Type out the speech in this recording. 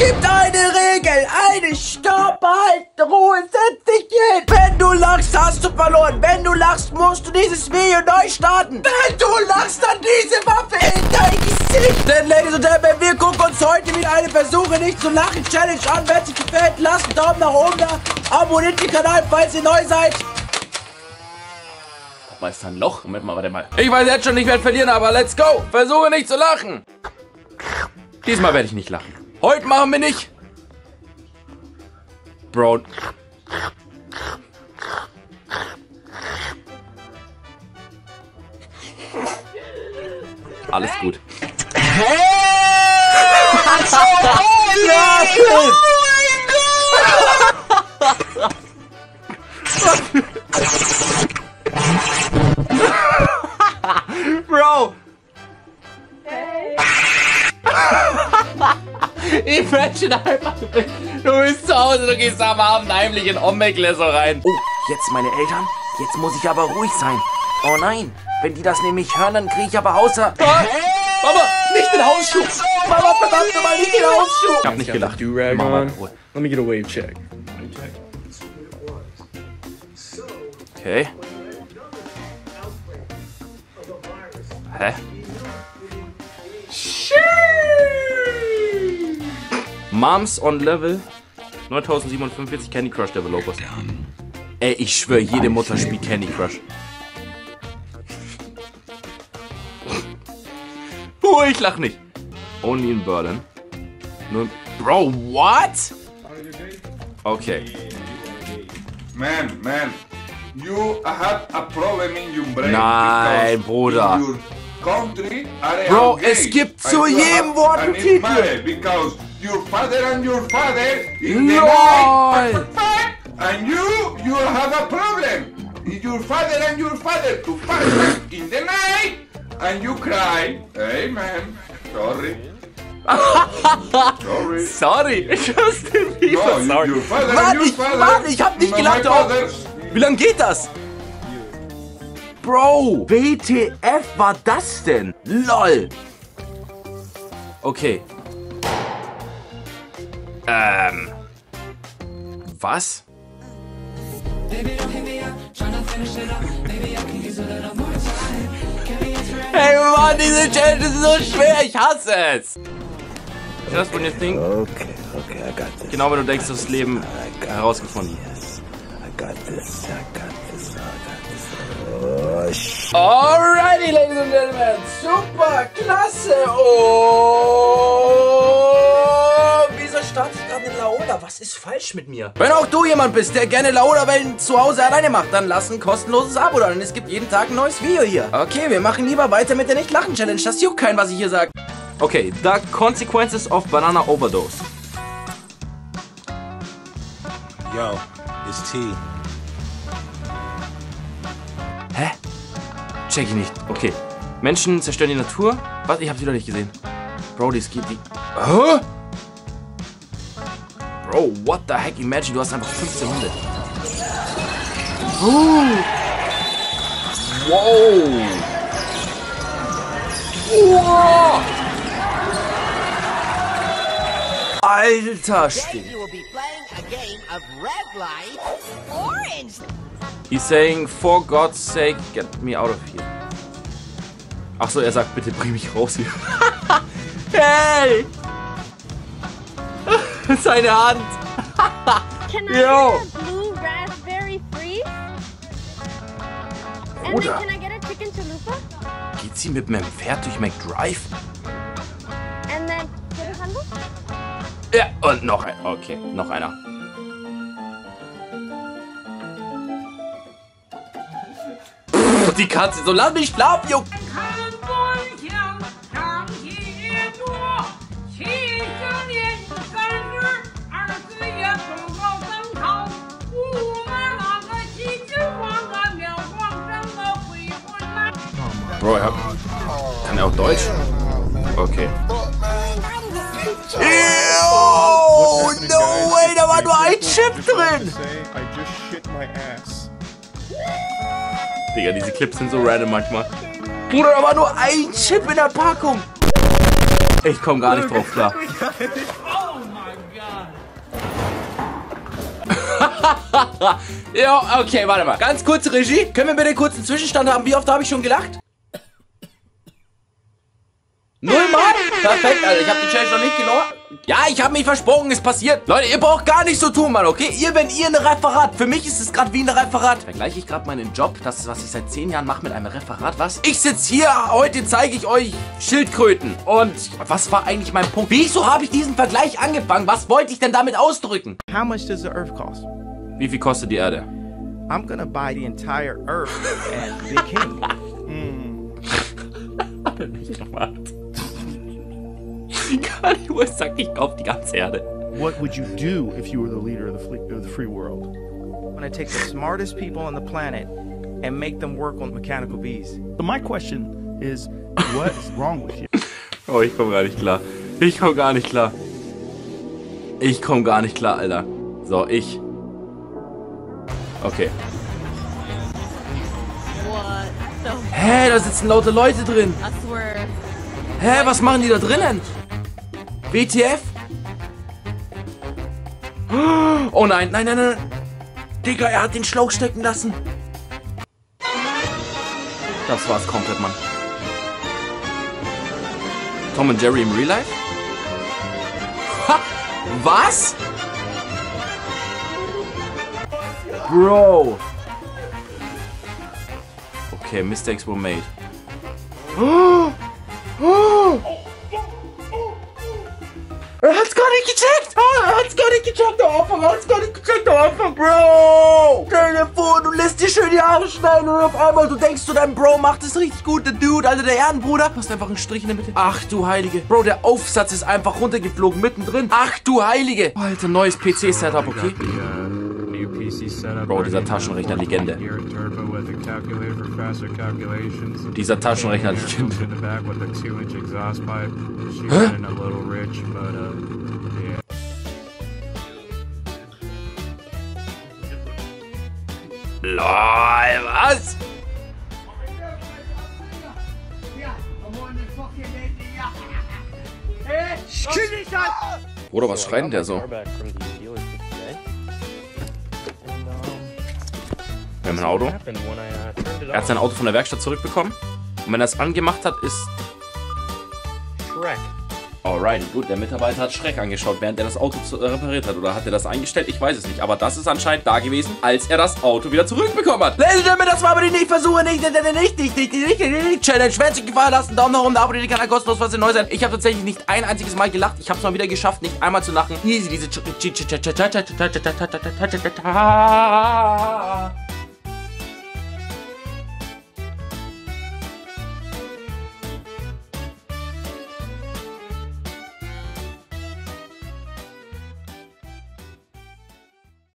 gibt eine Regel, eine Stopp, halt, Ruhe, setz dich hin. Wenn du lachst, hast du verloren. Wenn du lachst, musst du dieses Video neu starten. Wenn du lachst, dann diese Waffe in dein Gesicht. Denn, Ladies und Gentlemen, wir gucken uns heute wieder eine Versuche nicht zu lachen Challenge an. Wenn es euch gefällt, lasst einen Daumen nach oben da. Abonniert den Kanal, falls ihr neu seid. Mal ist da ein Loch. Moment mal, warte mal. Ich weiß jetzt schon, ich werde verlieren, aber let's go. Versuche nicht zu lachen. Diesmal werde ich nicht lachen. Heute machen wir nicht. Bro. Alles gut. Bro! Imagine einfach, du bist, du bist zu Hause, du gehst am Abend heimlich in Omegle rein. Oh, jetzt meine Eltern? Jetzt muss ich aber ruhig sein. Oh nein, wenn die das nämlich hören, dann kriege ich aber außer... Ah, Mama, nicht den Hausschuh! Mama, verdammt nochmal, nicht den Hausschuh! Ich hab nicht do-rag Mama. Let me get a wave check. Okay. Hä? Moms on Level 9047 Candy Crush Developers. Ey, ich schwöre, jede Mutter spielt Candy Crush. Oh, ich lach nicht. Only in Berlin. Nur Bro, what? Okay. Man, man, you have a problem in your brain. Nein, Bruder. country Bro, es gibt zu jedem Wort einen Titel. Your father and your father in the night and you, you have a problem. Your father and your father to fight in the night, and you cry. Hey man, sorry. sorry. Sorry, ich nicht, No, sorry. your father Mann, and your ich, father. Mann, ich hab nicht gelacht. Oh. Wie lange geht das? Bro, WTF war das denn? LOL. Okay. Ähm. Was? Hey Mann, diese Challenge ist so schwer, ich hasse es. Just when you think. Okay, okay, I got this. Genau, wenn du denkst, das Leben herausgefunden. Yes, I got this. I got this. I got this. Oh, sh- Alrighty, ladies and gentlemen, super, klasse. Oh, Was ist falsch mit mir? Wenn auch du jemand bist, der gerne Laola-Wellen zu Hause alleine macht, dann lass ein kostenloses Abo da, denn es gibt jeden Tag ein neues Video hier. Okay, wir machen lieber weiter mit der Nicht-Lachen-Challenge. Das juckt keinen, was ich hier sage. Okay, The Consequences of Banana Overdose. Yo, it's T. Hä? Check ich nicht. Okay. Menschen zerstören die Natur. Was? Ich hab's wieder nicht gesehen. Bro, das geht die. Hä? Bro, what the heck? Imagine, du hast einfach 15 Hunde. Oh. Wow. Wow. Alter, orange He's saying, for God's sake, get me out of here. Ach so, er sagt, bitte bring mich raus hier. hey! Seine Hand. Can I Yo. get a blue raspberry freeze? And Bruder. then can I get a chicken chalupa? Geht sie mit meinem Pferd durch McDrive? And then? Ja, und noch ein. Okay, noch einer. Pff, Die Katze, so lass mich schlafen, Bro, er kann er auch Deutsch? Okay. Oh, no way, da war nur ein Chip drin! Digga, diese Clips sind so random manchmal. Bruder, da war nur ein Chip in der Packung! Ich komm gar nicht drauf klar. ja, okay, warte mal. Ganz kurze Regie. Können wir bitte kurz einen Zwischenstand haben? Wie oft habe ich schon gelacht? Nullmal? Perfekt, Alter. Ich habe die Challenge noch nicht genau. Ja, ich habe mich versprochen, es passiert. Leute, ihr braucht gar nicht so tun, Mann, okay? Ihr, wenn ihr ein Referat. Für mich ist es gerade wie ein Referat. Vergleiche ich gerade meinen Job, das ist, was ich seit zehn Jahren mache, mit einem Referat. Was? Ich sitze hier, heute zeige ich euch Schildkröten. Und was war eigentlich mein Punkt? Wieso habe ich diesen Vergleich angefangen? Was wollte ich denn damit ausdrücken? How much does the Earth cost? Wie viel kostet die Erde? I'm gonna buy the entire Earth and be king. Kanye sagt, ich kauf die ganze Erde. What would you do if you were the leader of the, fle- of the free world? I'm gonna take the smartest people on the planet and make them work on mechanical bees. So my question is, what is wrong with you? Oh, ich komme gar nicht klar. Ich komme gar nicht klar. Ich komme gar nicht klar, Alter. So, ich. Okay. What the Hä, da sitzen laute Leute drin. I swear. Hä, was machen die da drinnen? WTF? Oh nein, nein, nein, nein. Digga, er hat den Schlauch stecken lassen. Das war's komplett, Mann. Tom und Jerry im Real Life? Ha! Was? Bro. Okay, mistakes were made. Er hat's nicht gecheckt! Ah, Er hat's gar nicht gecheckt, der Anfang! Er hat's gar nicht gecheckt, der Anfang, Bro! Stell dir vor, du lässt dir schön die Haare schneiden und auf einmal du denkst zu deinem Bro, macht es richtig gut, der Dude, also der Ehrenbruder. Du hast einfach einen Strich in der Mitte. Ach du Heilige. Bro, der Aufsatz ist einfach runtergeflogen, mittendrin. Ach du Heilige. Alter, neues PC-Setup, okay? Bro, dieser Taschenrechner Legende. Dieser Taschenrechner Legende. Hä? LOL, was? Bruder, was schreit denn der so? Wir haben ein Auto. Er hat sein Auto von der Werkstatt zurückbekommen. Und wenn er es angemacht hat, ist... Shrek. Alrighty, gut, der Mitarbeiter hat Schreck angeschaut, während er das Auto repariert hat. Oder hat er das eingestellt? Ich weiß es nicht. Aber das ist anscheinend da gewesen, als er das Auto wieder zurückbekommen hat. Ladies and Gentlemen, das war aber die Nicht-Versuche, nicht, nicht, nicht, nicht, nicht, nicht, nicht, Challenge. Wenn es euch gefallen hat, lasst einen Daumen nach oben, da. abonniert den Kanal kostenlos, falls ihr neu seid. Ich habe tatsächlich nicht ein einziges Mal gelacht. Ich habe es mal wieder geschafft, nicht einmal zu lachen. Easy, diese...